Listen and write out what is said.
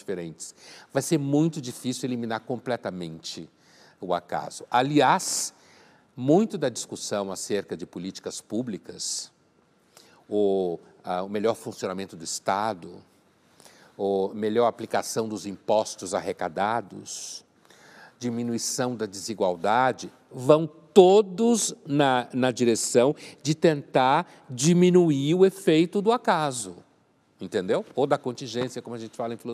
diferentes. Vai ser muito difícil eliminar completamente o acaso. Aliás, muito da discussão acerca de políticas públicas, o, ah, o melhor funcionamento do Estado, ou melhor aplicação dos impostos arrecadados, diminuição da desigualdade, vão todos na, na direção de tentar diminuir o efeito do acaso, entendeu? Ou da contingência, como a gente fala em filosofia.